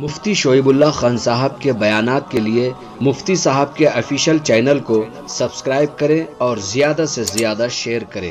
मुफ्ती शोएबुल्ला खान साहब के बयानात के लिए मुफ्ती साहब के ऑफिशियल चैनल को सब्सक्राइब करें और ज़्यादा से ज़्यादा शेयर करें।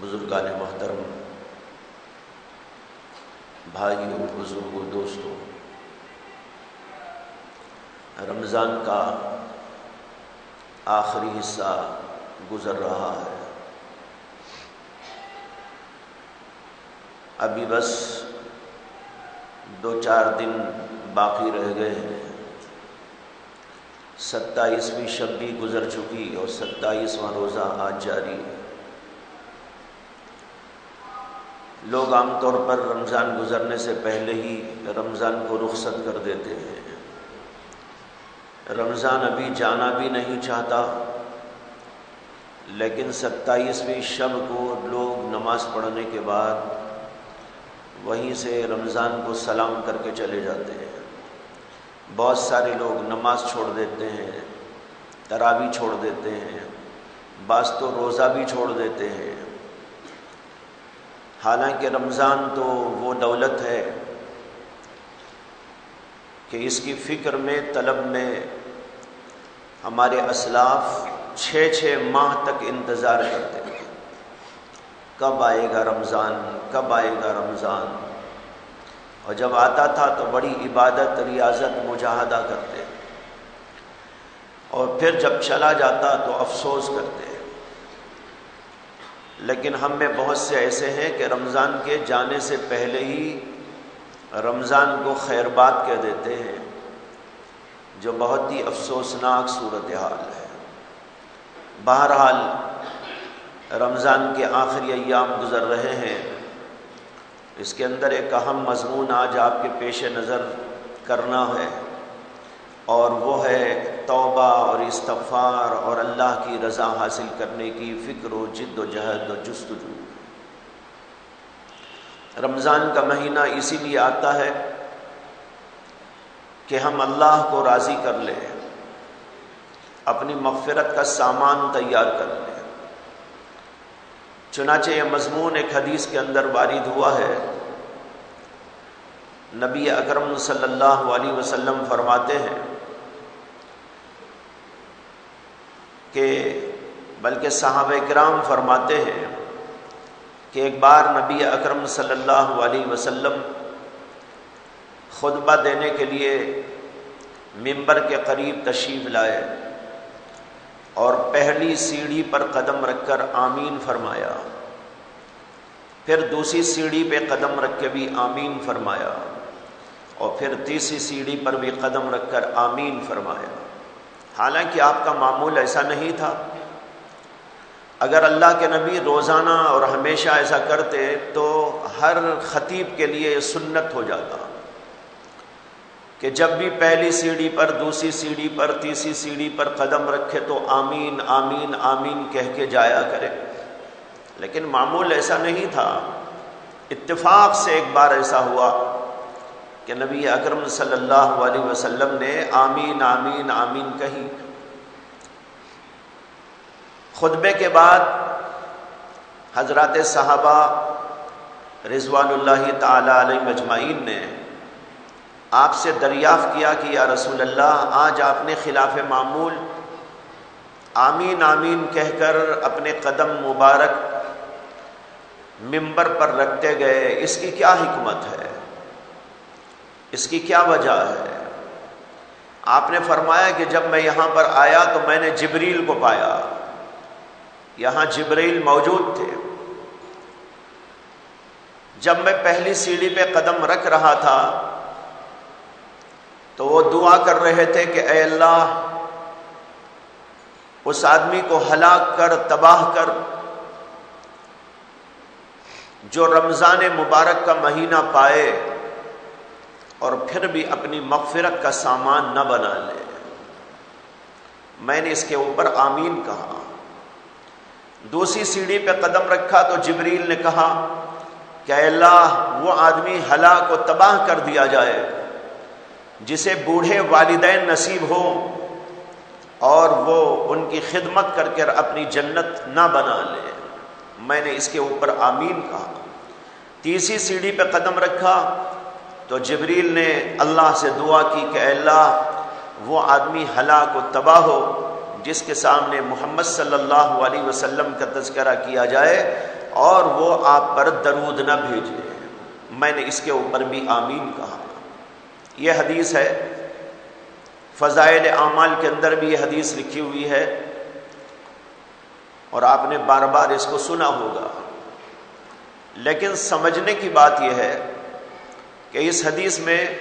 बुजुर्गान मोहतरम भाइयों बुजुर्गों दोस्तों रमज़ान का आखिरी हिस्सा गुज़र रहा है। अभी बस दो चार दिन बाकी रह गए हैं। सत्ताईसवीं शब भी गुजर चुकी और सत्ताईसवां रोज़ा आज जारी है। लोग आमतौर पर रमज़ान गुजरने से पहले ही रमज़ान को रुखसत कर देते हैं। रमज़ान अभी जाना भी नहीं चाहता, लेकिन सत्ताईसवीं शब को लोग नमाज़ पढ़ने के बाद वहीं से रमज़ान को सलाम करके चले जाते हैं। बहुत सारे लोग नमाज़ छोड़ देते हैं, तरावी छोड़ देते हैं, बास तो रोज़ा भी छोड़ देते हैं। हालाँकि रमज़ान तो वो दौलत है कि इसकी फ़िक्र में, तलब में हमारे असलाफ छः छः माह तक इंतज़ार करते थे कब आएगा रमज़ान? कब आएगा रमज़ान? और जब आता था तो बड़ी इबादत, रियाजत, मुजाहदा करते और फिर जब चला जाता तो अफसोस करते लेकिन हम में बहुत से ऐसे हैं कि रमज़ान के जाने से पहले ही रमज़ान को खैरबाद कह देते हैं। जो बहुत ही अफसोसनाक सूरत हाल है। बहरहाल, रमज़ान के आखिरी अयाम गुज़र रहे हैं। इसके अंदर एक अहम मजमून आज आपके पेश नज़र करना है, और वो है तौबा और इस्तफ़ार और अल्लाह की रज़ा हासिल करने की फ़िक्र, जिद जहद जस्तजू। रमज़ान का महीना इसीलिए आता है कि हम अल्लाह को राज़ी कर लें, अपनी मगफ़रत का सामान तैयार कर लें। चुनाचे यह मजमून एक हदीस के अंदर वारिद हुआ है। नबी अकरम सल्लल्लाहु अलैहि वसल्लम फरमाते हैं कि, बल्कि साहब कराम फरमाते हैं कि एक बार नबी अकरम सल्लल्लाहु अलैहि वसल्लम खुतबा देने के लिए मिंबर के करीब तशरीफ़ लाए और पहली सीढ़ी पर कदम रखकर आमीन फरमाया। फिर दूसरी सीढ़ी पे कदम रख के भी आमीन फरमाया और फिर तीसरी सीढ़ी पर भी कदम रखकर आमीन फरमाया। हालाँकि आपका मामूल ऐसा नहीं था। अगर अल्लाह के नबी रोज़ाना और हमेशा ऐसा करते तो हर ख़तीब के लिए सुन्नत हो जाता। कि जब भी पहली सीढ़ी पर, दूसरी सीढ़ी पर, तीसरी सीढ़ी पर कदम रखे तो आमीन आमीन आमीन कह के जाया करे। लेकिन मामूल ऐसा नहीं था। इत्तेफाक से एक बार ऐसा हुआ कि नबी अकरम सल्लल्लाहु अलैहि वसल्लम ने आमीन आमीन आमीन कही। खुतबे के बाद हज़रत साहबा रिजवान तजमाइन ने आपसे दरियाफ़ किया कि या रसूल अल्लाह आज आपने खिलाफ मामूल, आमीन आमीन कहकर अपने कदम मुबारक मिंबर पर रखते गए, इसकी क्या हिकमत है? इसकी क्या वजह है? आपने फरमाया कि जब मैं यहाँ पर आया तो मैंने जिब्रील को पाया। यहाँ जिब्रील मौजूद थे। जब मैं पहली सीढ़ी पे कदम रख रहा था तो वो दुआ कर रहे थे कि अल्लाह, उस आदमी को हलाक कर, तबाह कर, जो रमज़ान मुबारक का महीना पाए और फिर भी अपनी मगफिरत का सामान न बना ले। मैंने इसके ऊपर आमीन कहा। दूसरी सीढ़ी पे कदम रखा तो जिबरील ने कहा कि अल्लाह, वो आदमी हला को तबाह कर दिया जाए? जिसे बूढ़े वालिदैन नसीब हो और वो उनकी खिदमत करके अपनी जन्नत ना बना ले। मैंने इसके ऊपर आमीन कहा। तीसरी सीढ़ी पे कदम रखा तो जबरील ने अल्लाह से दुआ की कि अल्लाह, वो आदमी हलाक व तबाह हो, जिसके सामने मोहम्मद सल्लल्लाहु अलैहि वसल्लम का तस्करा किया जाए और वो आप पर दरूद न भेजे। मैंने इसके ऊपर भी आमीन कहा। यह हदीस है। फ़ज़ाइल आमाल के अंदर भी यह हदीस लिखी हुई है। और आपने बार बार इसको सुना होगा। लेकिन समझने की बात यह है कि इस हदीस में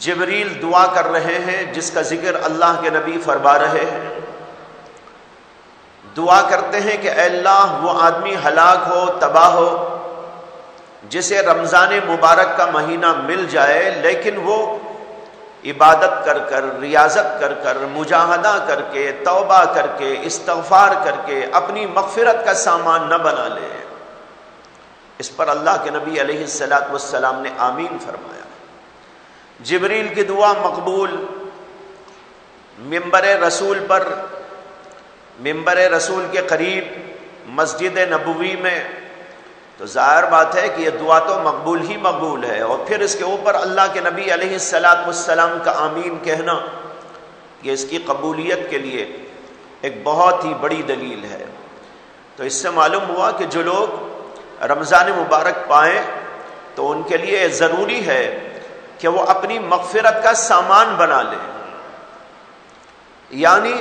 जबरील दुआ कर रहे हैं, जिसका ज़िक्र अल्लाह के नबी फरमा रहे हैं। दुआ करते हैं कि अल्लाह वो आदमी हलाक हो, तबाह हो जिसे रमज़ान मुबारक का महीना मिल जाए, लेकिन वो इबादत कर कर, रियाजत कर कर, मुजाहदा करके तौबा करके इस्तफार करके अपनी मगफिरत का सामान न बना ले। इस पर अल्लाह के नबी सलाम ने आमीन फरमाया। जबरील की दुआ मकबूल, मंबर रसूल पर, मंबर रसूल के करीब, मस्जिद नबवी में तो ज़ाहिर बात है कि यह दुआ तो मकबूल ही मकबूल है। और फिर इसके ऊपर अल्लाह के नबी सलाम का आमीन कहना, ये इसकी कबूलियत के लिए एक बहुत ही बड़ी दलील है। तो इससे मालूम हुआ कि जो लोग रमज़ान मुबारक पाएँ तो उनके लिए ज़रूरी है कि वो अपनी मगफिरत का सामान बना ले। यानी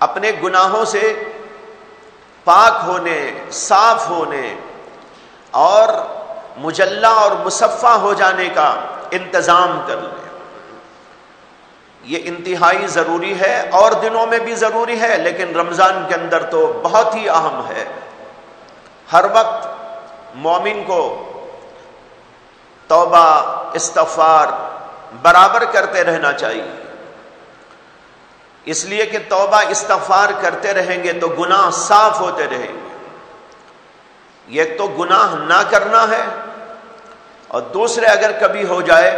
अपने गुनाहों से पाक होने, साफ़ होने और मुजल्ला और मुसफ़ा हो जाने का इंतज़ाम कर ले। ये इंतहाई ज़रूरी है और दिनों में भी ज़रूरी है, लेकिन रमज़ान के अंदर तो बहुत ही अहम है। हर वक्त मोमिन को तोबा इस्तफार बराबर करते रहना चाहिए। इसलिए कि तोबा इस्तफार करते रहेंगे तो गुनाह साफ़ होते रहेंगे। एक तो गुनाह ना करना है। और दूसरे अगर कभी हो जाए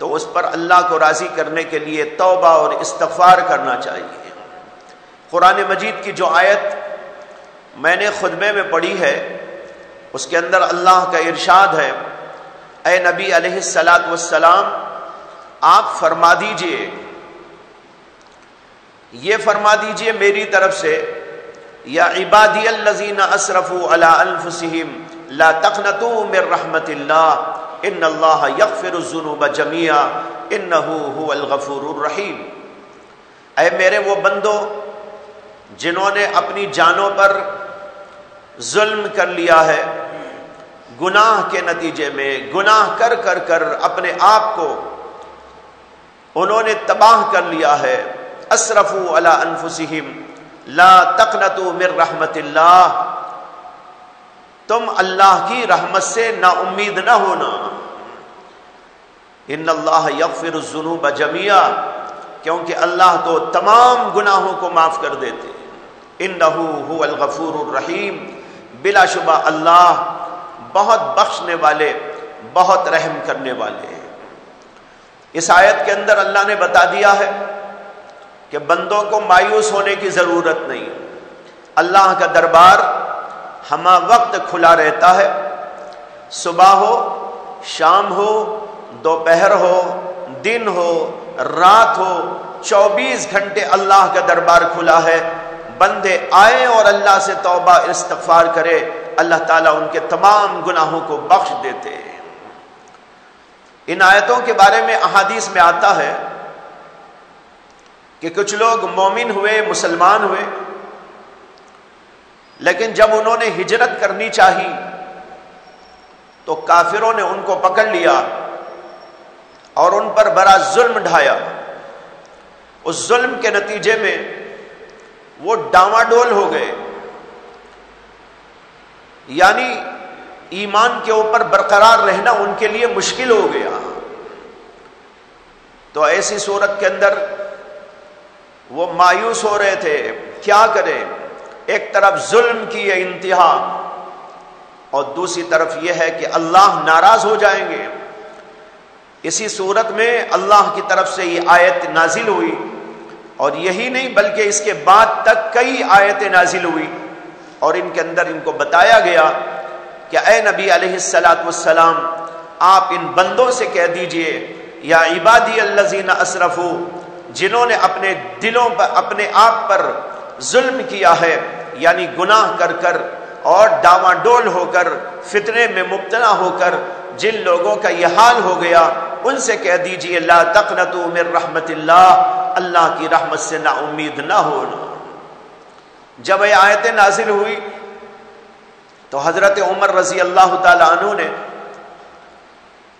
तो उस पर अल्लाह को राज़ी करने के लिए तौबा और इस्तफार करना चाहिए। कुरान मजीद की जो आयत मैंने खुदबे में पढ़ी है, उसके अंदर अल्लाह का इरशाद है ए नबी सलाम आप फरमा दीजिए, ये फरमा दीजिए मेरी तरफ़ से या इबादी लजीना असरफ़ु ला तकनतु मिर रहमत इन अल्लाह यकफ़िरजुनूब जमिया इन रहीम। अय मेरे वो बंदो, जिन्होंने अपनी जानों पर जुल्म कर लिया है, गुनाह के नतीजे में, गुनाह कर कर कर अपने आप को उन्होंने तबाह कर लिया है, असरफू अला अनफुसिहिम ला तकनतु मिर रहमतिल्लाह। तुम अल्लाह की रहमत से ना उम्मीद ना होना। इन अल्लाह यकफिर जुनूब जमिया, क्योंकि अल्लाह तो तमाम गुनाहों को माफ़ कर देते इन गफूर रहीम। बिलाशुबा अल्लाह, बहुत बख्शने वाले, बहुत रहम करने वाले इस आयत के अंदर अल्लाह ने बता दिया है कि बंदों को मायूस होने की ज़रूरत नहीं। अल्लाह का दरबार हमा वक्त खुला रहता है। सुबह हो, शाम हो, दोपहर हो, दिन हो, रात हो 24 घंटे अल्लाह का दरबार खुला है। बंदे आए और अल्लाह से तौबा इस्तफार करे। अल्लाह ताला उनके तमाम गुनाहों को बख्श देते इन आयतों के बारे में अहादीस में आता है कि कुछ लोग मोमिन हुए, मुसलमान हुए। लेकिन जब उन्होंने हिजरत करनी चाहिए तो काफिरों ने उनको पकड़ लिया और उन पर बड़ा जुल्म ढाया। उस जुल्म के नतीजे में वो डावाडोल हो गए। यानी ईमान के ऊपर बरकरार रहना उनके लिए मुश्किल हो गया। तो ऐसी सूरत के अंदर वो मायूस हो रहे थे। क्या करें? एक तरफ़ जुल्म की है इंतहा और दूसरी तरफ़ यह है कि अल्लाह नाराज़ हो जाएँगे। इसी सूरत में अल्लाह की तरफ़ से ये आयत नाजिल हुई और यही नहीं, बल्कि इसके बाद तक कई आयतें नाजिल हुई और इनके अंदर इनको बताया गया कि ए नबी अलैहिस्सलाम आप इन बंदों से कह दीजिए, या इबादी अल्लाजीना असरफू जिन्होंने अपने दिलों पर, अपने आप पर जुल्म किया है, यानी गुनाह कर कर और डावाडोल होकर, फितने में मुबतला होकर जिन लोगों का यह हाल हो गया, उनसे कह दीजिए, ला तकनतु मिर रहमतिल्लाह, अल्लाह की रहमत से ना उम्मीद ना होना जब ये आयतें नाजिल हुई तो हज़रत उमर रज़ी अल्लाह तु ने,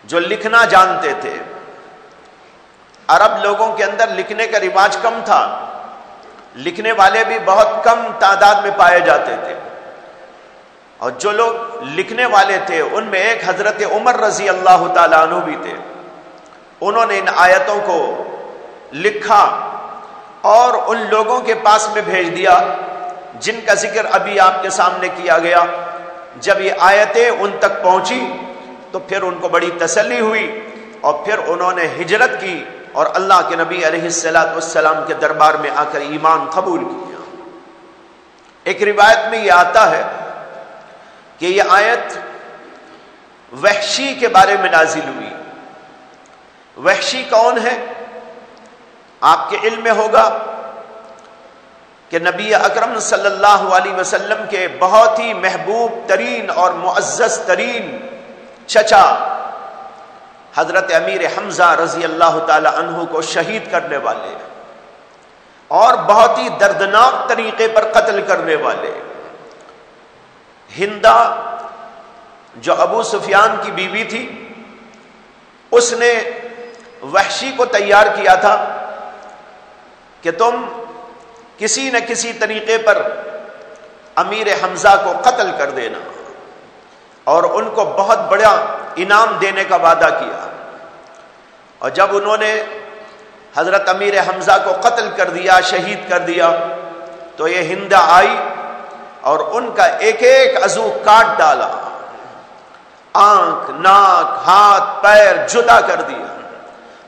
जो लिखना जानते थे अरब लोगों के अंदर लिखने का रिवाज कम था। लिखने वाले भी बहुत कम तादाद में पाए जाते थे। और जो लोग लिखने वाले थे, उनमें एक हज़रत उमर रज़ी अल्लाह तु भी थे। उन्होंने इन आयतों को लिखा और उन लोगों के पास में भेज दिया, जिनका ज़िक्र अभी आपके सामने किया गया। जब ये आयतें उन तक पहुँची तो फिर उनको बड़ी तसल्ली हुई और फिर उन्होंने हिजरत की और अल्लाह के नबी अलैहिस्सलाम के दरबार में आकर ईमान कबूल किया। एक रिवायत में यह आता है कि यह आयत वहशी के बारे में नाजिल हुई। वहशी कौन है? आपके इल्म में होगा कि नबी अकरम सल्लल्लाहु अलैहि वसल्लम के बहुत ही महबूब तरीन और मुअज्जज तरीन चचा हज़रत अमीर हमजा रज़ी अल्लाह तहु को शहीद करने वाले और बहुत ही दर्दनाक तरीके पर कत्ल करने वाले। हिंदा जो अबू सुफियान की बीवी थी, उसने वहशी को तैयार किया था कि तुम किसी न किसी तरीके पर अमीर हमजा को कत्ल कर देना। और उनको बहुत बड़ा इनाम देने का वादा किया। और जब उन्होंने हज़रत अमीर हमजा को कत्ल कर दिया, शहीद कर दिया तो ये हिंदा आई और उनका एक एक अजू काट डाला। आँख, नाक, हाथ, पैर जुदा कर दिया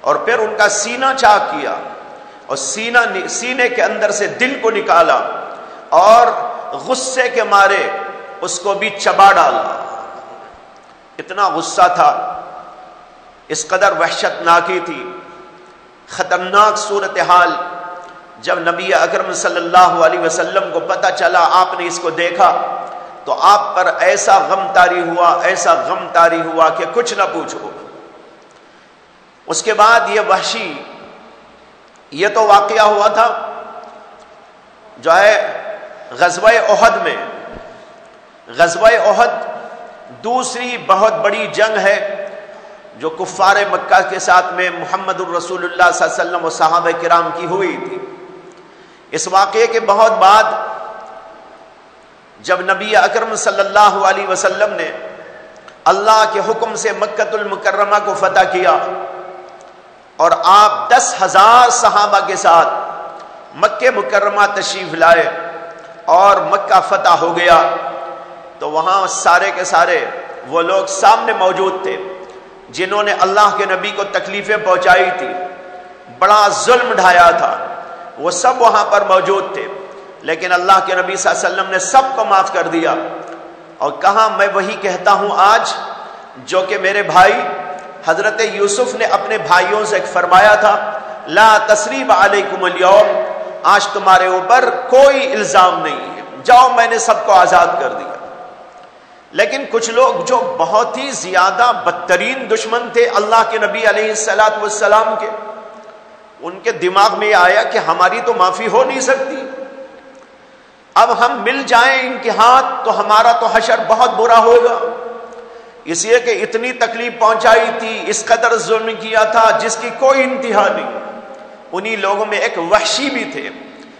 और फिर उनका सीना चाक किया और सीना सीने के अंदर से दिल को निकाला और गुस्से के मारे उसको भी चबा डाला। इतना गुस्सा था इस कदर वहशतनाकी थी। खतरनाक सूरत हाल जब नबी अकरम सल्लल्लाहु अलैहि वसल्लम को पता चला, आपने इसको देखा तो आप पर ऐसा गम तारी हुआ, ऐसा गम तारी हुआ कि कुछ ना पूछो। उसके बाद यह वहशी, ये तो वाकया हुआ था, जो है गजब ओहद में। गजब ओहद दूसरी बहुत बड़ी जंग है जो कुफ़ार मक्का के साथ में मोहम्मद रसूलुल्लाह साहब कराम की हुई थी। इस वाक़े के बहुत बाद जब नबी अकरम सल्लल्लाहु अलैहि वसल्लम ने अल्लाह के हुक्म से मक्कतुल मुकर्रमा को फतह किया और आप दस हज़ार सहाबा के साथ मक्के मुकरमा तशरीफ़ लाए और मक्का फतह हो गया तो वहाँ सारे के सारे वो लोग सामने मौजूद थे। जिन्होंने अल्लाह के नबी को तकलीफें पहुंचाई थी, बड़ा जुल्म ढाया था। वो सब वहाँ पर मौजूद थे। लेकिन अल्लाह के नबी वसल्लम ने सबको माफ़ कर दिया। और कहा मैं वही कहता हूँ आज, जो कि मेरे भाई हज़रत यूसुफ ने अपने भाइयों से फरमाया था, ला तसरीब अलैकुम आज तुम्हारे ऊपर कोई इल्ज़ाम नहीं है। जाओ, मैंने सबको आज़ाद कर दिया। लेकिन कुछ लोग जो बहुत ही ज़्यादा बदतरीन दुश्मन थे अल्लाह के नबी सलाम के, उनके दिमाग में आया कि हमारी तो माफ़ी हो नहीं सकती। अब हम मिल जाएँ इनके हाथ तो हमारा तो हशर बहुत बुरा होगा। इसलिए कि इतनी तकलीफ़ पहुंचाई थी, इस कदर जुल्म किया था, जिसकी कोई इंतहा नहीं। उन्हीं लोगों में एक वहशी भी थे,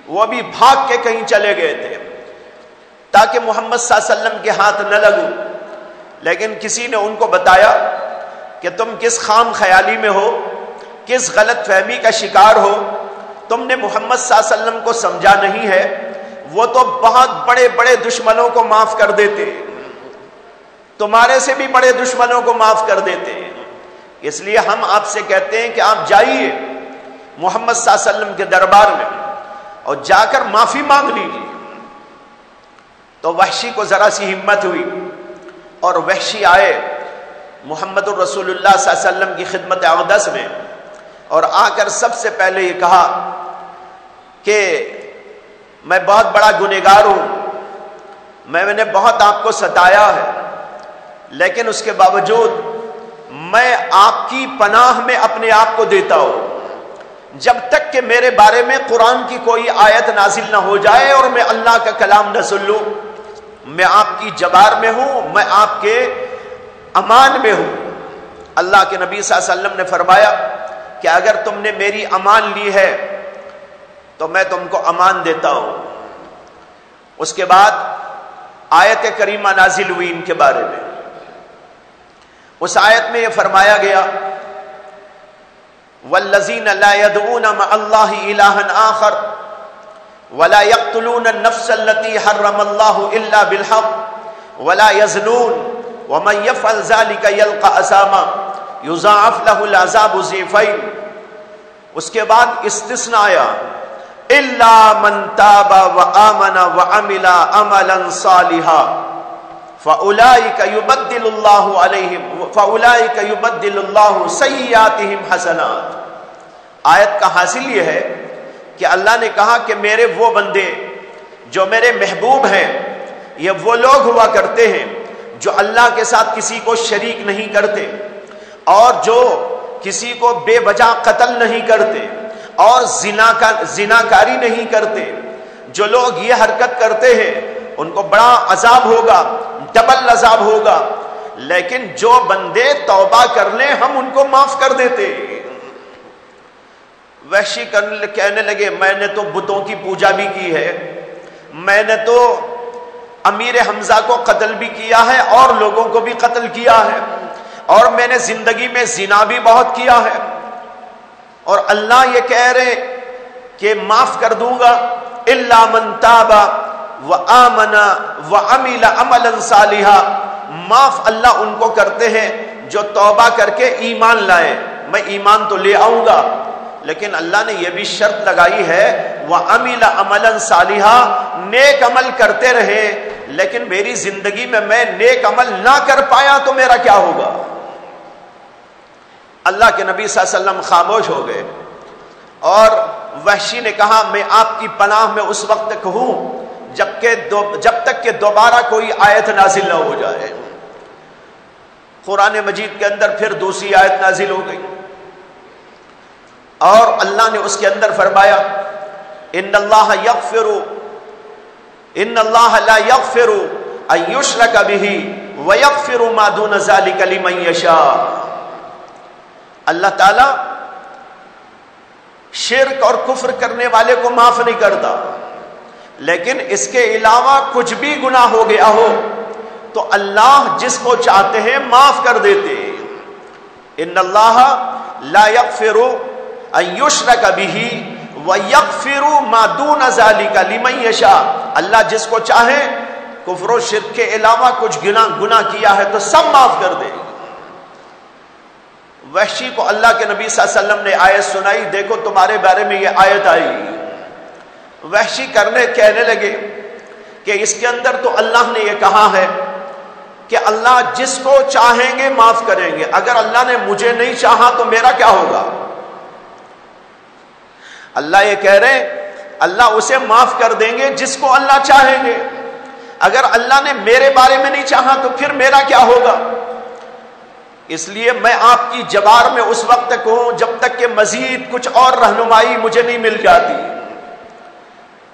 वो भी भाग के कहीं चले गए थे। ताकि मोहम्मद वसल्लम के हाथ न लगू। लेकिन किसी ने उनको बताया कि तुम किस खाम ख्याली में हो, किस गलत फहमी का शिकार हो, तुमने मोहम्मद वसल्लम को समझा नहीं है, वो तो बहुत बड़े बड़े दुश्मनों को माफ़ कर देते तुम्हारे से भी बड़े दुश्मनों को माफ़ कर देते इसलिए हम आपसे कहते हैं कि आप जाइए मोहम्मद वसल्लम के दरबार में और जाकर माफ़ी मांग लीजिए। तो वहशी को जरा सी हिम्मत हुई। और वहशी आए मोहम्मद वसल्लम की खिदमत अवदस में। और आकर सबसे पहले ये कहा कि मैं बहुत बड़ा गुनेगार हूँ। मैं मैंने बहुत आपको सताया है। लेकिन उसके बावजूद मैं आपकी पनाह में अपने आप को देता हूँ। जब तक कि मेरे बारे में कुरान की कोई आयत नाजिल ना हो जाए और मैं अल्लाह का कलाम न सुन लू। मैं आपकी जबार में हूँ, मैं आपके अमान में हूँ। अल्लाह के नबी वसल्लम ने फरमाया कि अगर तुमने मेरी अमान ली है तो मैं तुमको अमान देता हूँ। उसके बाद आयत करीमा नाजिल हुई इनके बारे में। उस आयत में यह फरमाया गया, वल्लजीन अल्लाह आखर। वला यकतलून नफ्सल्लती हर्रमल्लाहु बिलहक, वला यजलून वमन यफअल असामा ज़ीफ़ैन। उसके बाद इस्तिस्ना आया, इल्ला मन ताबा व आमना व अमिला अमलन सालिहा। फ़उलाइका युबद्दिलुल्लाहु अलैहिम, फ़उलाइका युबद्दिलुल्लाहु हसनात। आयत का हासिल ये है कि अल्लाह ने कहा कि मेरे वो बंदे जो मेरे महबूब हैं, ये वो लोग हुआ करते हैं जो अल्लाह के साथ किसी को शरीक नहीं करते और जो किसी को बेवजह कत्ल नहीं करते और जिना का, जिनाकारी नहीं करते। जो लोग ये हरकत करते हैं, उनको बड़ा अजाब होगा, डबल अजाब होगा। लेकिन जो बंदे तौबा कर ले, हम उनको माफ़ कर देते वैशी कहने लगे, मैंने तो बुतों की पूजा भी की है। मैंने तो अमीर हमजा को कत्ल भी किया है और लोगों को भी कत्ल किया है। और मैंने ज़िंदगी में जिना भी बहुत किया है। और अल्लाह ये कह रहे कि, माफ़ कर दूँगा। इल्ला मनताबा व आमना व अमीला अमलन सालिहा। माफ़ अल्लाह उनको करते हैं जो तौबा करके ईमान लाए। मैं ईमान तो ले आऊँगा। लेकिन अल्लाह ने यह भी शर्त लगाई है, वह अमीला अमलन सालिहा, नेक अमल करते रहे, लेकिन मेरी ज़िंदगी में मैं नेक अमल ना कर पाया तो मेरा क्या होगा? अल्लाह के नबी वसल्लम खामोश हो गए। और वहशी ने कहा, मैं आपकी पनाह में उस वक्त कहूँ जबकि जब तक के दोबारा कोई आयत नाजिल ना हो जाए। कुरान मजीद के अंदर फिर दूसरी आयत नाजिल हो गई। और अल्लाह ने उसके अंदर फरमाया इन अल्लाह यकफिरु इन अल्लाह ला यकफिरु अयुशरक बिही वयक फिर नजाली कली मैशा अल्लाह ताला शिरक और कुफ्र करने वाले को माफ़ नहीं करता, लेकिन इसके अलावा कुछ भी गुना हो गया हो तो अल्लाह जिसको चाहते हैं माफ़ कर देते इन अल्लाह लायक फिर अयुश्र कभी व यक फिर मादून का लिमयशा अल्लाह जिसको चाहे, कुफरो शिर के अलावा कुछ गुना गुना किया है तो सब माफ़ कर दे। वहशी को अल्लाह के नबी वसल्लम ने आयत सुनाई, देखो तुम्हारे बारे में ये आयत आई। वहशी करने, कहने लगे कि इसके अंदर तो अल्लाह ने यह कहा है कि अल्लाह जिसको चाहेंगे माफ़ करेंगे। अगर अल्लाह ने मुझे नहीं चाहा तो मेरा क्या होगा? अल्लाह ये कह रहे अल्लाह उसे माफ़ कर देंगे जिसको अल्लाह चाहेंगे। अगर अल्लाह ने मेरे बारे में नहीं चाहा तो फिर मेरा क्या होगा? इसलिए मैं आपकी जवार में उस वक्त तक हूँ जब तक कि मजीद कुछ और रहनुमाई मुझे नहीं मिल जाती।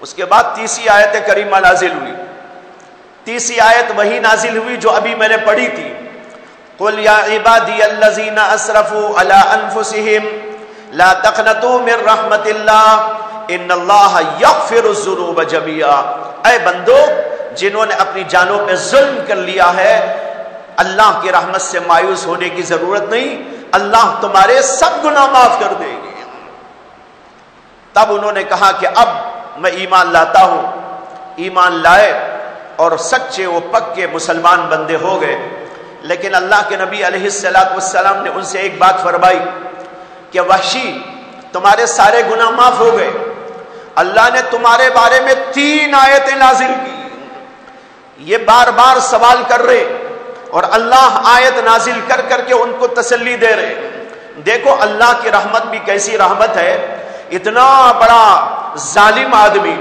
उसके बाद तीसरी आयत करीमा नाजिल हुई। तीसरी आयत वही नाजिल हुई जो अभी मैंने पढ़ी थी। कुल या इबादी अल्लजीना असरफू अला अनफुसिहिम ला तखनतु मिर यगफिरुज़्ज़ुनूब जमिया बंदो, जिन्होंने अपनी जानों पे जुल्म कर लिया है, अल्लाह की रहमत से मायूस होने की ज़रूरत नहीं, अल्लाह तुम्हारे सब गुना माफ़ कर देंगे। तब उन्होंने कहा कि अब मैं ईमान लाता हूँ। ईमान लाए और सच्चे वो पक्के मुसलमान बंदे हो गए। लेकिन अल्लाह के नबी अलैहिस्सलाम ने उनसे एक बात फरमाई कि वहशी, तुम्हारे सारे गुना माफ़ हो गए। अल्लाह ने तुम्हारे बारे में तीन आयतें नाजिल की। ये बार बार सवाल कर रहे और अल्लाह आयत नाजिल कर करके उनको तसल्ली दे रहे। देखो, अल्लाह की रहमत भी कैसी रहमत है। इतना बड़ा जालिम आदमी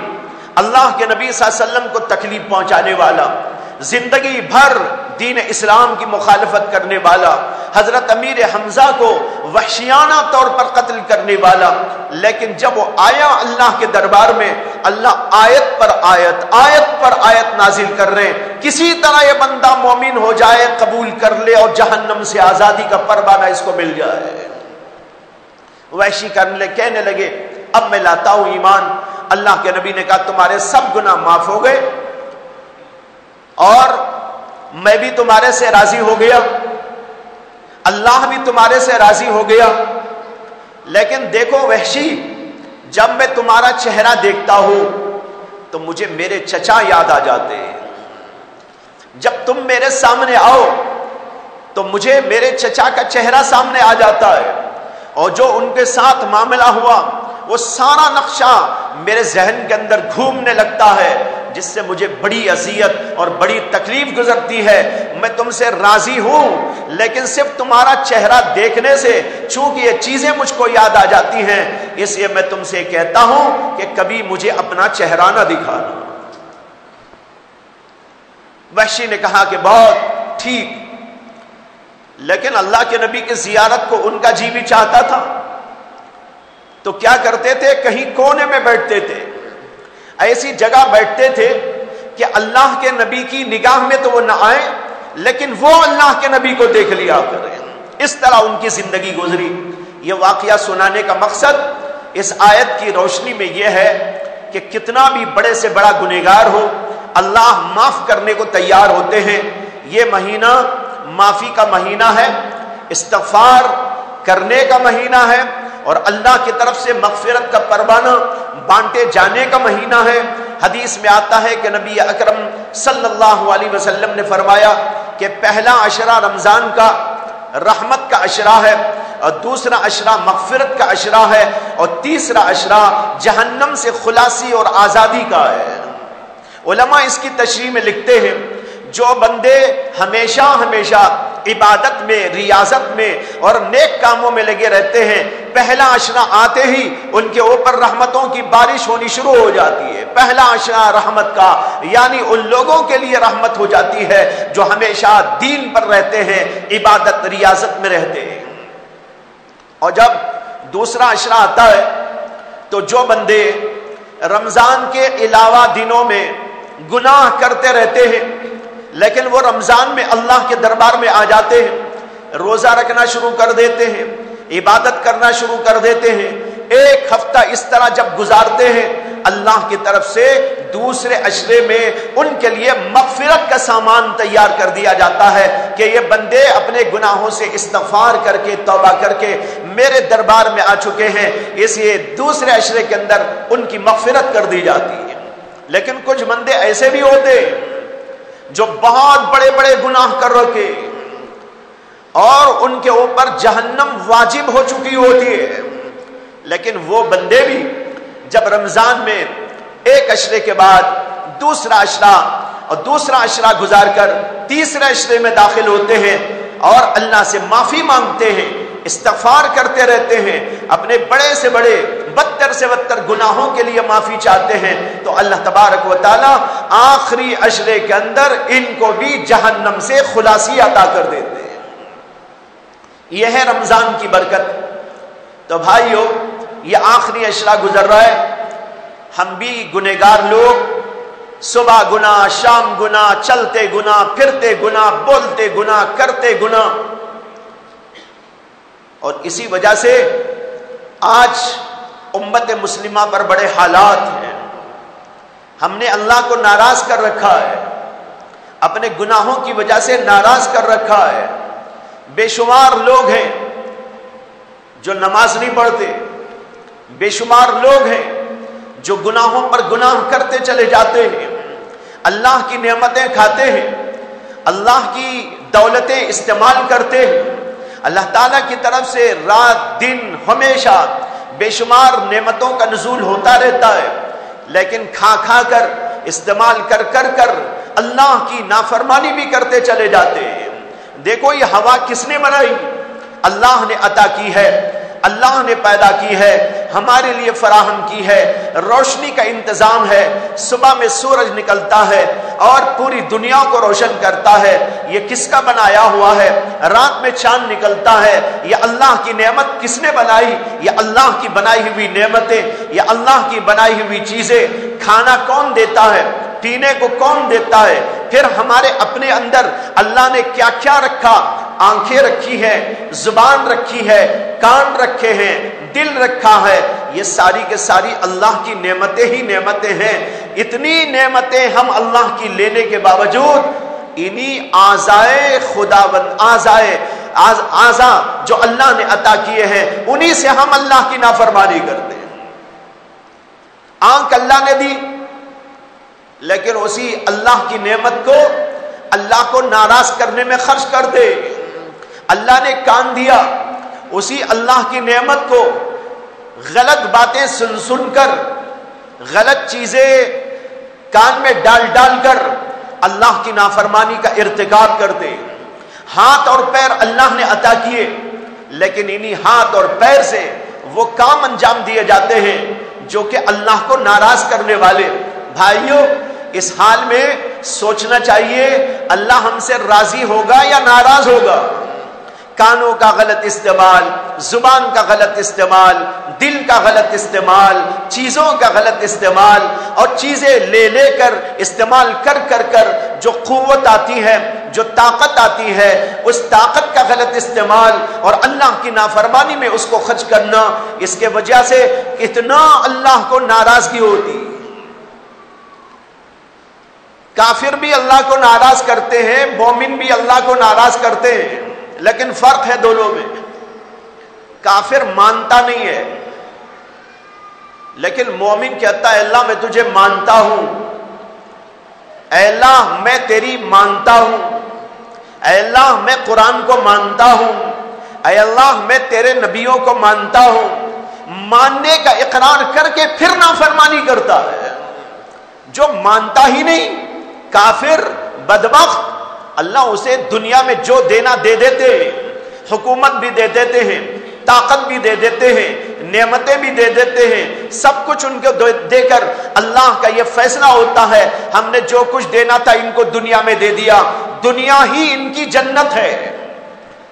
अल्लाह के नबी वसल्लम को तकलीफ़ पहुँचाने वाला, ज़िंदगी भर दीन इस्लाम की मुखालफत करने वाला, हज़रत अमीर हमजा को वहशियाना तौर पर कत्ल करने वाला। लेकिन जब वो आया अल्लाह के दरबार में, अल्लाह आयत पर आयत आयत पर आयत नाजिल कर रहे किसी तरह ये बंदा मोमिन हो जाए, कबूल कर ले और जहन्नम से आज़ादी का परवाना इसको मिल जाए। वैशी करने कहने लगे, अब मैं लाता हूँ ईमान। अल्लाह के नबी ने कहा, तुम्हारे सब गुना माफ़ हो गए और मैं भी तुम्हारे से राज़ी हो गया। अल्लाह भी तुम्हारे से राज़ी हो गया। लेकिन देखो वहशी, जब मैं तुम्हारा चेहरा देखता हूँ तो मुझे मेरे चचा याद आ जाते हैं। जब तुम मेरे सामने आओ तो मुझे मेरे चचा का चेहरा सामने आ जाता है। और जो उनके साथ मामला हुआ, वो सारा नक्शा मेरे जहन के अंदर घूमने लगता है। जिससे मुझे बड़ी अजियत और बड़ी तकलीफ़ गुजरती है। मैं तुमसे राज़ी हूँ, लेकिन सिर्फ़ तुम्हारा चेहरा देखने से चूँकि ये चीज़ें मुझको याद आ जाती हैं, इसलिए मैं तुमसे कहता हूँ कि कभी मुझे अपना चेहरा ना दिखाना। वहशी ने कहा कि बहुत ठीक, लेकिन अल्लाह के नबी की जियारत को उनका जी भी चाहता था। तो क्या करते थे? कहीं कोने में बैठते थे। ऐसी जगह बैठते थे कि अल्लाह के नबी की निगाह में तो वो ना आए, लेकिन वो अल्लाह के नबी को देख लिया करें। इस तरह उनकी ज़िंदगी गुजरी। ये वाकया सुनाने का मकसद इस आयत की रोशनी में यह है कि कितना भी बड़े से बड़ा गुनेगार हो, अल्लाह माफ़ करने को तैयार होते हैं। ये महीना माफ़ी का महीना है इस्तफार करने का महीना है और अल्लाह की तरफ़ से मगफिरत का परवाना बांटे जाने का महीना है। हदीस में आता है कि नबी अकरम सल्लल्लाहु अलैहि वसल्लम ने फरमाया कि पहला अशरा रमज़ान का रहमत का अशरा है और दूसरा अशरा मगफिरत का अशरा है और तीसरा अशरा जहन्नम से खुलासी और आज़ादी का है। उलमा इसकी तशरी में लिखते हैं, जो बंदे हमेशा हमेशा इबादत में, रियाजत में और नेक कामों में लगे रहते हैं। पहला अशरा आते ही उनके ऊपर रहमतों की बारिश होनी शुरू हो जाती है। पहला अशरा रहमत का, यानी उन लोगों के लिए रहमत हो जाती है जो हमेशा दीन पर रहते हैं, इबादत, रियाजत में रहते हैं। और जब दूसरा अशरा आता है तो जो बंदे रमज़ान के अलावा दिनों में गुनाह करते रहते हैं लेकिन वो रमज़ान में अल्लाह के दरबार में आ जाते हैं, रोजा रखना शुरू कर देते हैं, इबादत करना शुरू कर देते हैं। एक हफ़्ता इस तरह जब गुजारते हैं, अल्लाह की तरफ़ से दूसरे अशरे में उनके लिए मगफिरत का सामान तैयार कर दिया जाता है कि ये बंदे अपने गुनाहों से इस्तफार करके, तौबा करके मेरे दरबार में आ चुके हैं। इसलिए दूसरे अशरे के अंदर उनकी मगफिरत कर दी जाती है। लेकिन कुछ बंदे ऐसे भी होते जो बहुत बड़े बड़े गुनाह कर रखे और उनके ऊपर जहन्नम वाजिब हो चुकी होती है। लेकिन वो बंदे भी जब रमज़ान में एक अशरे के बाद दूसरा अशरा और दूसरा अशरा गुजार कर तीसरे अशरे में दाखिल होते हैं और अल्लाह से माफ़ी मांगते हैं इस्तफार करते रहते हैं, अपने बड़े से बड़े बदतर से बदतर गुनाहों के लिए माफ़ी चाहते हैं तो अल्लाह तबारक व आखिरी अशरे के अंदर इनको भी जहन्नम से खुलासी अता कर देते हैं। यह है रमज़ान की बरकत। तो भाइयों, ये आखिरी अशरा गुजर रहा है। हम भी गुनेगार लोग, सुबह गुना, शाम गुना, चलते गुना, फिरते गुना, बोलते गुना, करते गुना। और इसी वजह से आज उम्मत मुस्लिमा पर बड़े हालात हैं। हमने अल्लाह को नाराज़ कर रखा है। अपने गुनाहों की वजह से नाराज़ कर रखा है। बेशुमार लोग हैं जो नमाज़ नहीं पढ़ते। बेशुमार लोग हैं जो गुनाहों पर गुनाह करते चले जाते हैं। अल्लाह की नेमतें खाते हैं। अल्लाह की दौलतें इस्तेमाल करते हैं। अल्लाह ताला की तरफ़ से रात दिन हमेशा बेशुमार नेमतों का नजूल होता रहता है। लेकिन खा खा कर, इस्तेमाल कर कर कर अल्लाह की नाफरमानी भी करते चले जाते देखो ये हवा किसने बनाई? अल्लाह ने अता की है। अल्लाह ने पैदा की है। हमारे लिए फराहम की है। रोशनी का इंतज़ाम है। सुबह में सूरज निकलता है और पूरी दुनिया को रोशन करता है। ये किसका बनाया हुआ है? रात में चाँद निकलता है। ये अल्लाह की नेमत किसने बनाई? ये अल्लाह की बनाई हुई नेमतें, ये अल्लाह की बनाई हुई चीज़ें। खाना कौन देता है? पीने को कौन देता है? फिर हमारे अपने अंदर अल्लाह ने क्या क्या रखा? आँखें रखी है, ज़ुबान रखी है, कान रखे हैं, दिल रखा है। ये सारी के सारी अल्लाह की नेमतें ही नेमतें हैं। इतनी नेमतें हम अल्लाह की लेने के बावजूद इन्हीं आजाए खुदाबंद आजाए आज, आजा जो अल्लाह ने अता किए हैं उन्हीं से हम अल्लाह की नाफरमानी करते हैं। आँख अल्लाह ने दी लेकिन उसी अल्लाह की नेमत को अल्लाह को नाराज़ करने में खर्च कर दे। अल्लाह ने कान दिया उसी अल्लाह की नेमत को गलत बातें सुन सुनकर गलत चीज़ें कान में डाल डाल कर अल्लाह की नाफरमानी का इर्तिकाब करते हाथ और पैर अल्लाह ने अता किए, लेकिन इन्हीं हाथ और पैर से वो काम अंजाम दिए जाते हैं, जो कि अल्लाह को नाराज़ करने वाले। भाइयों, इस हाल में सोचना चाहिए, अल्लाह हमसे राज़ी होगा या नाराज़ होगा? कानों का गलत इस्तेमाल, ज़ुबान का गलत इस्तेमाल, दिल का गलत इस्तेमाल, चीज़ों का गलत इस्तेमाल और चीज़ें ले लेकर इस्तेमाल कर कर कर जो कुत आती है, जो ताकत आती है, उस ताकत का गलत इस्तेमाल और अल्लाह की नाफरमानी में उसको खर्च करना, इसके वजह से कितना अल्लाह को नाराज़गी होती। काफिर भी अल्लाह को नाराज़ करते हैं, मोमिन भी अल्लाह को नाराज़ करते हैं। लेकिन फ़र्क है दोनों में। काफिर मानता नहीं है, लेकिन मोमिन कहता है, अल्लाह मैं तुझे मानता हूँ। अल्लाह मैं तेरी मानता हूँ। अल्लाह मैं कुरान को मानता हूँ। अल्लाह मैं तेरे नबियों को मानता हूँ। मानने का इकरार करके फिर नाफरमानी करता है। जो मानता ही नहीं, काफिर बदबख्त अल्लाह उसे दुनिया में जो देना दे देते हैं, हुकूमत भी दे देते हैं, ताकत भी दे देते हैं, नेमतें भी दे देते हैं, सब कुछ उनको देकर अल्लाह का ये फैसला होता है, हमने जो कुछ देना था इनको दुनिया में दे दिया, दुनिया ही इनकी जन्नत है।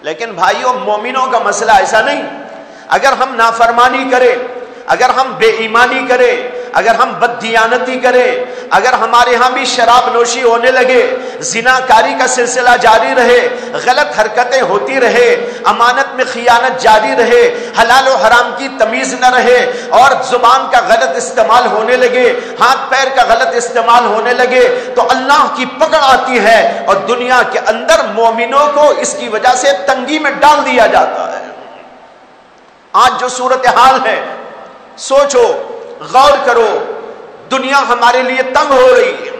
लेकिन भाइयों, मोमिनों का मसला ऐसा नहीं, अगर हम नाफरमानी करें अगर हम बेईमानी करें, अगर हम बददियानती करें, अगर हमारे यहाँ भी शराब नोशी होने लगे, जिनाकारी का सिलसिला जारी रहे, गलत हरकतें होती रहे, अमानत में खियानत जारी रहे, हलाल और हराम की तमीज न रहे, और ज़ुबान का गलत इस्तेमाल होने लगे, हाथ पैर का गलत इस्तेमाल होने लगे तो अल्लाह की पकड़ आती है और दुनिया के अंदर मोमिनों को इसकी वजह से तंगी में डाल दिया जाता है। आज जो सूरत हाल है सोचो, गौर करो, दुनिया हमारे लिए तंग हो रही है।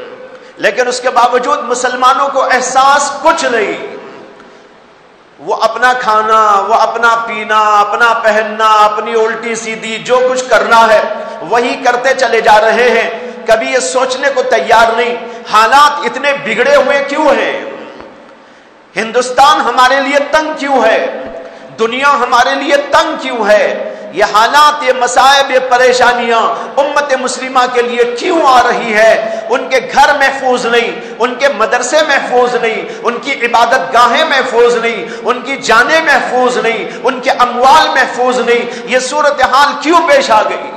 लेकिन उसके बावजूद मुसलमानों को एहसास कुछ नहीं। वो अपना खाना, वो अपना पीना, अपना पहनना, अपनी उल्टी सीधी, जो कुछ करना है, वही करते चले जा रहे हैं। कभी ये सोचने को तैयार नहीं। हालात इतने बिगड़े हुए क्यों हैं? हिंदुस्तान हमारे लिए तंग क्यों है? दुनिया हमारे लिए तंग क्यों है? ये हालात, ये मसायब, ये परेशानियाँ उम्मत मुस्लिमा के लिए क्यों आ रही है? उनके घर महफूज नहीं, उनके मदरसे महफूज नहीं, उनकी इबादत गाहें महफूज नहीं, उनकी जाने महफूज नहीं, उनके अमवाल महफूज नहीं। ये सूरत हाल क्यों पेश आ गई?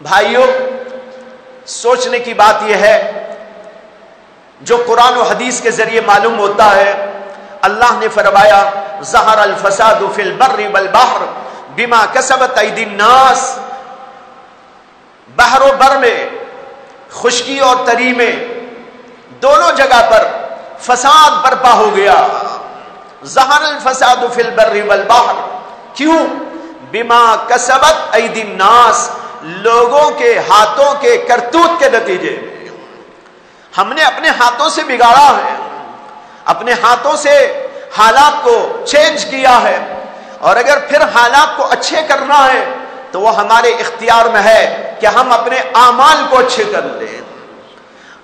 भाइयों, सोचने की बात यह है, जो कुरान और हदीस के ज़रिए मालूम होता है, अल्लाह ने फरमाया, जहर अल फसाद फिल बर्री बल बहर। बिमा कसबत नास। बहरो बर में, खुशकी और तरी में, दोनों जगह पर फसाद बर्पा हो गया। जहर फसाद फिल बर्री बल बहर। क्यों? बिमा कसबत नास, लोगों के हाथों के करतूत के नतीजे। हमने अपने हाथों से बिगाड़ा है। अपने हाथों से हालात को चेंज किया है। और अगर फिर हालात को अच्छे करना है तो वो हमारे इख्तियार में है कि हम अपने आमाल को अच्छे कर लें।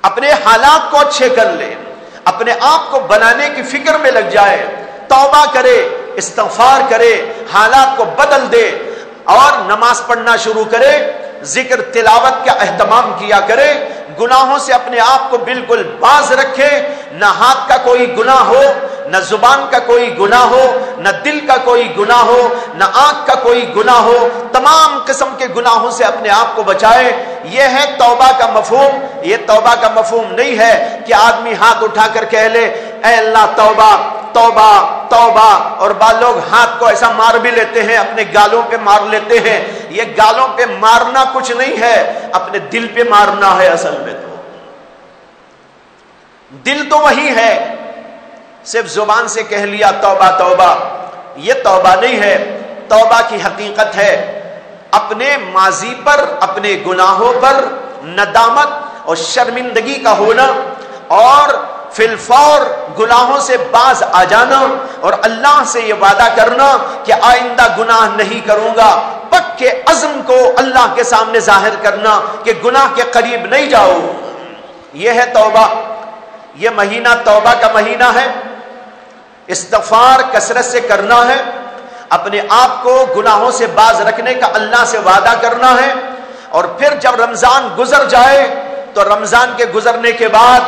अपने हालात को अच्छे कर लें। अपने आप को बनाने की फ़िक्र में लग जाए। तोबा करे इस्तफार करे, हालात को बदल दे और नमाज़ पढ़ना शुरू करे। ज़िक्र तिलावत का अहतमाम किया करे, गुनाहों से अपने आप को बिल्कुल बाज रखे, ना हाथ का कोई गुना हो, न ज़ुबान का कोई गुना हो, न दिल का कोई गुना हो, न आँख का कोई गुना हो, तमाम किस्म के गुनाहों से अपने आप को बचाए। यह है तौबा का मफहूम। यह तौबा का मफहूम नहीं है कि आदमी हाथ उठाकर कह ले अल्लाह, तौबा तौबा तौबा। और बाल लोग हाथ को ऐसा मार भी लेते हैं, अपने गालों पे मार लेते हैं। ये गालों पे मारना कुछ नहीं है, अपने दिल पे मारना है असल में तो। दिल तो वही है, सिर्फ़ ज़ुबान से कह लिया, तौबा तौबा। ये तौबा नहीं है, तौबा की हकीकत है। अपने माजी पर, अपने गुनाहों पर नदामत और शर्मिंदगी का होना और फिलफौर गुनाहों से बाज आ जाना और अल्लाह से यह वादा करना कि आइंदा गुनाह नहीं करूँगा पक्के अज़म को अल्लाह के सामने ज़ाहिर करना कि गुनाह के करीब नहीं जाओ। यह है तौबा। यह महीना तौबा का महीना है। इस्तफार कसरत से करना है। अपने आप को गुनाहों से बाज रखने का अल्लाह से वादा करना है। और फिर जब रमज़ान गुजर जाए तो रमज़ान के गुजरने के बाद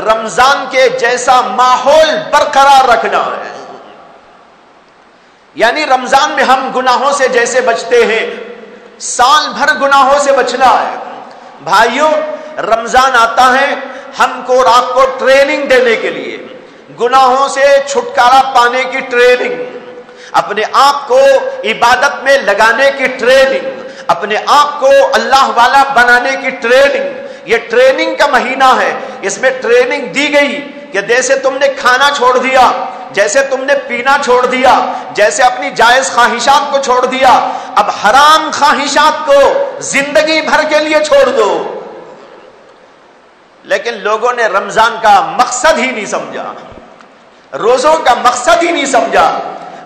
रमज़ान के जैसा माहौल बरकरार रखना है। यानी रमज़ान में हम गुनाहों से जैसे बचते हैं, साल भर गुनाहों से बचना है। भाइयों, रमज़ान आता है हमको और आपको ट्रेनिंग देने के लिए, गुनाहों से छुटकारा पाने की ट्रेनिंग अपने आप को इबादत में लगाने की ट्रेनिंग अपने आप को अल्लाह वाला बनाने की ट्रेनिंग ये ट्रेनिंग का महीना है। इसमें ट्रेनिंग दी गई कि जैसे तुमने खाना छोड़ दिया जैसे तुमने पीना छोड़ दिया, जैसे अपनी जायज़ ख्वाहिशात को छोड़ दिया, अब हराम ख्वाहिशात को ज़िंदगी भर के लिए छोड़ दो। लेकिन लोगों ने रमज़ान का मकसद ही नहीं समझा। रोजों का मकसद ही नहीं समझा।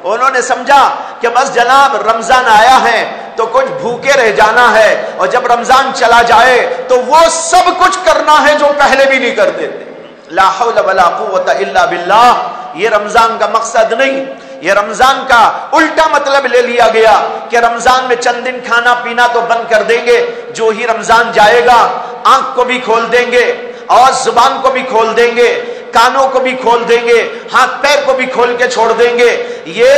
उन्होंने समझा कि बस जनाब, रमज़ान आया है तो कुछ भूखे रह जाना है और जब रमज़ान चला जाए तो वो सब कुछ करना है जो पहले भी नहीं करते थे। बिल्लाह। ये रमज़ान का मकसद नहीं, ये रमज़ान का उल्टा मतलब ले लिया गया कि रमज़ान में चंद दिन खाना पीना तो बंद कर देंगे, जो ही रमज़ान जाएगा, आँख को भी खोल देंगे, और ज़ुबान को भी खोल देंगे कानों को भी खोल देंगे, हाथ पैर को भी खोल के छोड़ देंगे। ये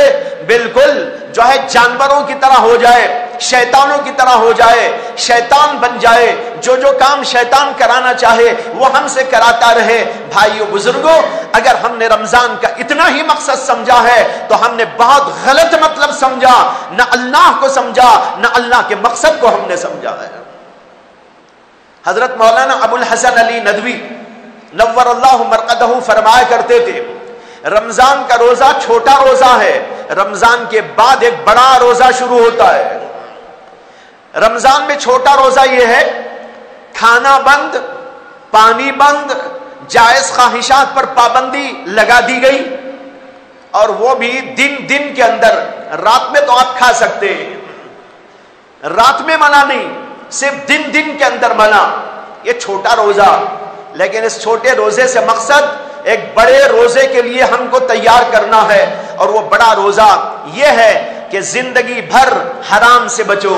बिल्कुल जो है जानवरों की तरह हो जाए, शैतानों की तरह हो जाए, शैतान बन जाए, जो जो काम शैतान कराना चाहे, वो हमसे कराता रहे। भाइयों, बुज़ुर्गों, अगर हमने रमज़ान का इतना ही मकसद समझा है तो हमने बहुत गलत मतलब समझा। न अल्लाह को समझा, न अल्लाह के मकसद को हमने समझा है। हज़रत मौलाना अबुल हसन अली नदवी नवर अल्लाह मरकदहू फरमाया करते थे, रमज़ान का रोजा छोटा रोजा है, रमज़ान के बाद एक बड़ा रोजा शुरू होता है। रमज़ान में छोटा रोजा यह है, खाना बंद, पानी बंद, जायज़ ख्वाहिशात पर पाबंदी लगा दी गई, और वो भी दिन दिन के अंदर, रात में तो आप खा सकते हैं। रात में मना नहीं, सिर्फ़ दिन दिन के अंदर मना, ये छोटा रोजा। लेकिन इस छोटे रोज़े से मकसद एक बड़े रोज़े के लिए हमको तैयार करना है। और वो बड़ा रोजा ये है कि ज़िंदगी भर हराम से बचो,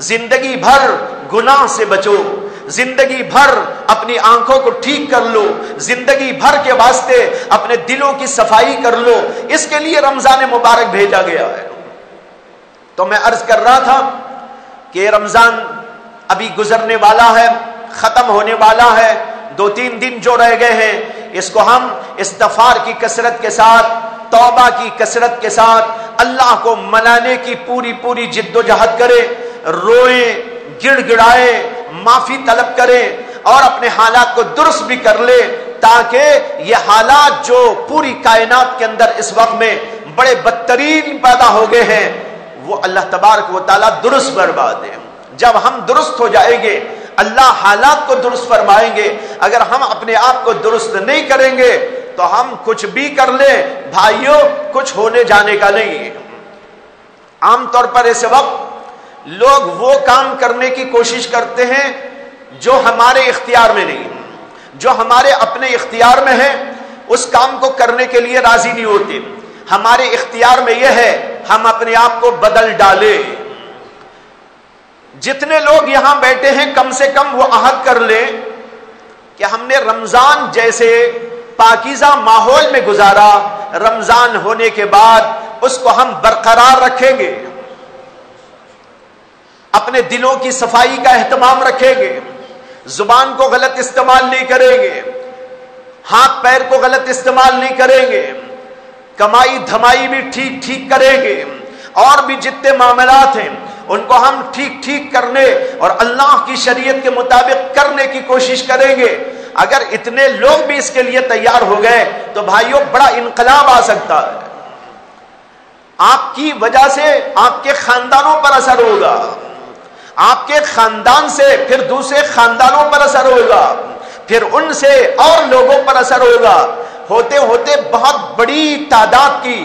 ज़िंदगी भर गुनाह से बचो, ज़िंदगी भर अपनी आँखों को ठीक कर लो, ज़िंदगी भर के वास्ते अपने दिलों की सफ़ाई कर लो। इसके लिए रमज़ान मुबारक भेजा गया है। तो मैं अर्ज़ कर रहा था कि रमज़ान अभी गुजरने वाला है, खत्म होने वाला है। दो तीन दिन जो रह गए हैं, इसको हम इस्तफार की कसरत के साथ, तौबा की कसरत के साथ, अल्लाह को मनाने की पूरी पूरी जिद्दोजहद करें, रोए, गिड़गिड़ाए, माफ़ी तलब करें और अपने हालात को दुरुस्त भी कर ले, ताकि ये हालात जो पूरी कायनात के अंदर इस वक्त में बड़े बदतरीन पैदा हो गए हैं, वो अल्लाह तबारक व ताला दुरुस्त बर्बाद दे जब हम दुरुस्त हो जाएँगे अल्लाह हालात को दुरुस्त फरमाएँगे। अगर हम अपने आप को दुरुस्त नहीं करेंगे तो हम कुछ भी कर ले, भाइयों, कुछ होने जाने का नहीं है। आमतौर पर इस वक्त लोग वो काम करने की कोशिश करते हैं जो हमारे इख्तियार में नहीं, जो हमारे अपने इख्तियार में है। उस काम को करने के लिए राज़ी नहीं होते। हमारे इख्तियार में यह है, हम अपने आप को बदल डाले। जितने लोग यहाँ बैठे हैं, कम से कम वो आहद कर ले कि हमने रमज़ान जैसे पाकिजा माहौल में गुजारा। रमज़ान होने के बाद उसको हम बरकरार रखेंगे। अपने दिलों की सफ़ाई का एहतमाम रखेंगे। ज़ुबान को गलत इस्तेमाल नहीं करेंगे। हाथ पैर को गलत इस्तेमाल नहीं करेंगे। कमाई धमाई भी ठीक ठीक करेंगे। और भी जितने मामलात हैं, उनको हम ठीक ठीक करने और अल्लाह की शरीयत के मुताबिक करने की कोशिश करेंगे। अगर इतने लोग भी इसके लिए तैयार हो गए तो भाइयों, बड़ा इनकलाब आ सकता है। आपकी वजह से आपके खानदानों पर असर होगा। आपके खानदान से फिर दूसरे खानदानों पर असर होगा। फिर उनसे और लोगों पर असर होगा। होते होते बहुत बड़ी तादाद की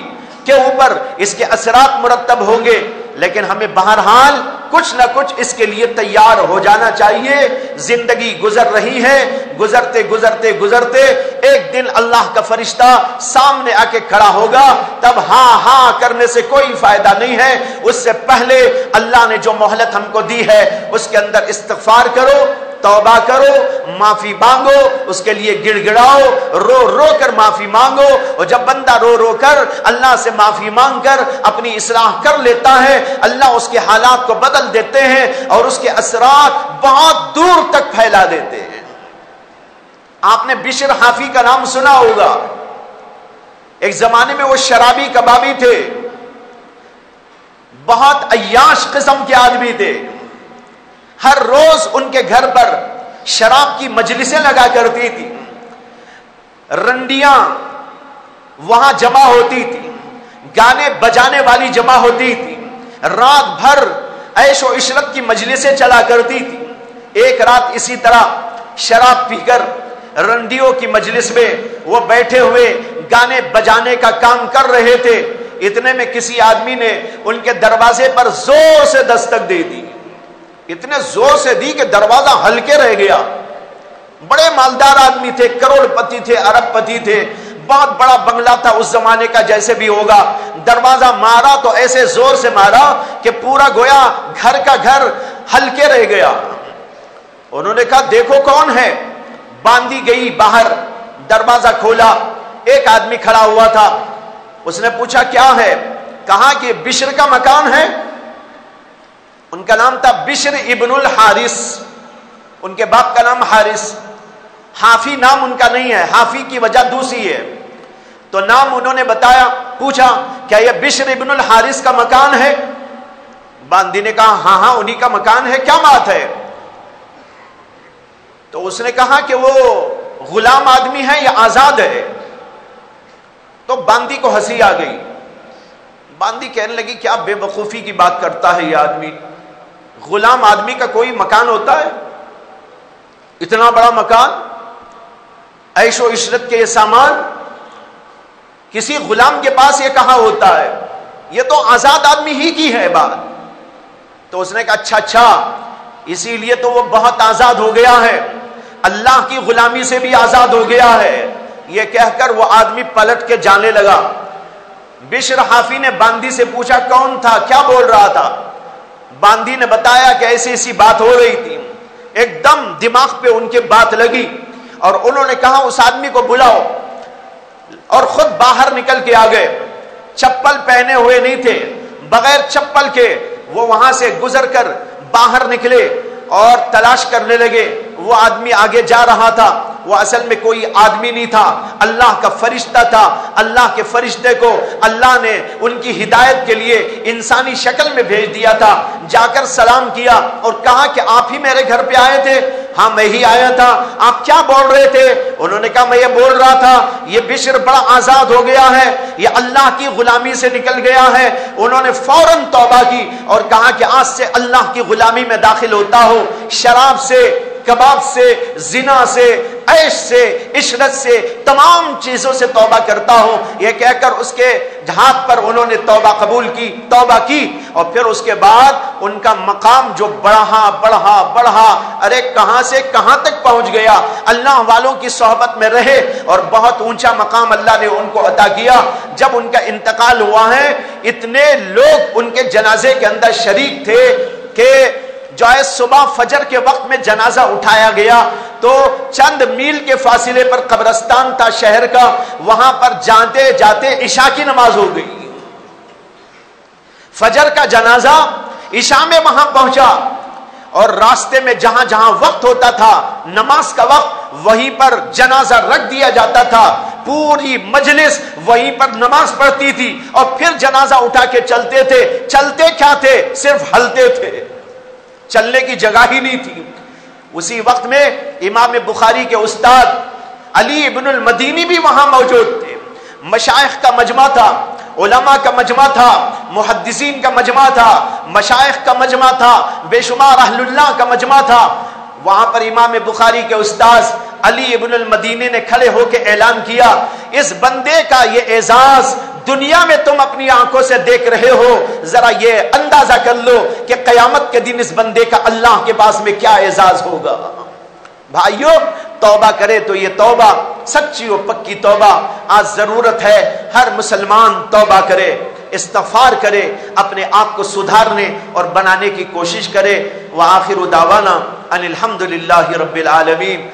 के ऊपर इसके असरात मुरतब होंगे, लेकिन हमें बहरहाल कुछ ना कुछ इसके लिए तैयार हो जाना चाहिए। ज़िंदगी गुजर रही है, गुजरते गुजरते गुजरते एक दिन अल्लाह का फरिश्ता सामने आके खड़ा होगा, तब हाँ हाँ करने से कोई फ़ायदा नहीं है। उससे पहले अल्लाह ने जो मोहलत हमको दी है, उसके अंदर इस्तफार करो। तौबा करो, माफ़ी मांगो, उसके लिए गिड़गिड़ाओ, रो रो कर माफ़ी मांगो, और जब बंदा रो रो कर, अल्लाह से माफ़ी मांग कर अपनी इसलाह कर लेता है, अल्लाह उसके हालात को बदल देते हैं, और उसके असरात बहुत दूर तक फैला देते हैं। आपने बिशर हाफी का नाम सुना होगा। एक जमाने में वो शराबी कबाबी थे। बहुत अयाश किस्म के आदमी थे। हर रोज उनके घर पर शराब की मजलिसें लगा करती थी। रंडियाँ वहाँ जमा होती थी। गाने बजाने वाली जमा होती थी। रात भर ऐश ऐशो इशरत की मजलिसें चला करती थी। एक रात इसी तरह शराब पीकर रंडियों की मजलिस में वो बैठे हुए गाने बजाने का काम कर रहे थे। इतने में किसी आदमी ने उनके दरवाजे पर ज़ोर से दस्तक दे दी। इतने ज़ोर से दी कि दरवाज़ा हल्के रह गया। बड़े मालदार आदमी थे, करोड़पति थे, अरबपति थे। बहुत बड़ा बंगला था उस जमाने का, जैसे भी होगा। दरवाज़ा मारा तो ऐसे ज़ोर से मारा कि पूरा गोया घर का घर हल्के रह गया। उन्होंने कहा, देखो कौन है? बांधी गई बाहर, दरवाज़ा खोला। एक आदमी खड़ा हुआ था। उसने पूछा, क्या है? कहा कि, बिश्र का मकान है? उनका नाम था बिशर इबनुल हारिस। उनके बाप का नाम हारिस। हाफी नाम उनका नहीं है, हाफी की वजह दूसरी है। तो नाम उन्होंने बताया, पूछा, क्या यह बिशर इबनुल हारिस का मकान है? बांदी ने कहा, हाँ हाँ, उन्हीं का मकान है, क्या बात है? तो उसने कहा कि वो गुलाम आदमी है या आज़ाद है। तो बांदी को हँसी आ गई। बांदी कहने लगी, क्या बेवकूफ़ी की बात करता है यह आदमी? गुलाम आदमी का कोई मकान होता है? इतना बड़ा मकान, ऐशो इशरत के ये सामान, किसी गुलाम के पास ये कहा होता है? ये तो आज़ाद आदमी ही की है बात। तो उसने कहा अच्छा अच्छा इसीलिए तो वो बहुत आज़ाद हो गया है। अल्लाह की गुलामी से भी आज़ाद हो गया है। ये कहकर वो आदमी पलट के जाने लगा। बिशर हाफी ने बांदी से पूछा, कौन था? क्या बोल रहा था? बांदी ने बताया कि ऐसी ऐसी बात हो रही थी। एकदम दिमाग पे उनके बात लगी और उन्होंने कहा, उस आदमी को बुलाओ। और खुद बाहर निकल के आ गए। चप्पल पहने हुए नहीं थे। बगैर चप्पल के वो वहाँ से गुजर कर बाहर निकले और तलाश करने लगे। वो आदमी आगे जा रहा था। वो असल में कोई आदमी नहीं था। अल्लाह का फरिश्ता था। अल्लाह के फरिश्ते को अल्लाह ने उनकी हिदायत के लिए इंसानी शक्ल में भेज दिया था। जाकर सलाम किया और कहा कि आप ही मेरे घर पे आए थे। हाँ मैं ही आया था। आप क्या बोल रहे थे? उन्होंने कहा, मैं ये बोल रहा था, ये बिशर बड़ा आज़ाद हो गया है। ये अल्लाह की गुलामी से निकल गया है। उन्होंने फ़ौरन तौबा की और कहा कि आज से अल्लाह की गुलामी में दाखिल होता हो। शराब से कबाब से, जिना से, ऐश से, इशरत से, तमाम चीज़ों से तोबा करता हूँ। यह कहकर उसके हाथ पर उन्होंने तोबा कबूल की, तोबा की, और फिर उसके बाद उनका मकाम जो बढ़ा बढ़ा बढ़ा, अरे कहाँ से कहाँ तक पहुँच गया? अल्लाह वालों की सोहबत में रहे और बहुत ऊँचा मकाम अल्लाह ने उनको अदा किया। जब उनका इंतकाल हुआ है, इतने लोग उनके जनाजे के अंदर शरीक थे कि जो है सुबह फजर के वक्त में जनाजा उठाया गया तो चंद मील के फासिले पर कब्रस्तान था शहर का, वहाँ पर जाते जाते ईशा की नमाज़ हो गई। फजर का जनाजा ईशा में वहाँ पहुँचा, और रास्ते में जहाँ जहाँ वक्त होता था, नमाज़ का वक्त वहीं पर जनाजा रख दिया जाता था, पूरी मजलिस वहीं पर नमाज़ पढ़ती थी, और फिर जनाजा उठा के चलते थे। चलते क्या थे? सिर्फ़ हलते थे। चलने की जगह ही नहीं थी। उसी वक्त में इमाम बुखारी के उस्ताद अली इबनुल मदीनी भी वहाँ मौजूद थे। मशाइ का मजमा था, उलमा का मजमा था मुहदसिन का मजमा था मशाइ का मजमा था, बेशुमार अहल्ला का मजमा था वहाँ पर इमाम बुखारी के उस्ताद अली इबनुल मदीनी ने खड़े होकर ऐलान किया, इस बंदे का ये एजाज दुनिया में तुम अपनी आँखों से देख रहे हो, जरा ये अंदाज़ा कर लो कि कयामत के दिन इस बंदे का अल्लाह के पास में क्या एजाज होगा। भाइयों, तौबा करे तो ये तौबा, सच्ची और पक्की तौबा, आज ज़रूरत है, हर मुसलमान तौबा करे। इस्तफार करे, अपने आप को सुधारने और बनाने की कोशिश करे। वह आखिर उदावाना अनिलहमदिल्ला रबालमीन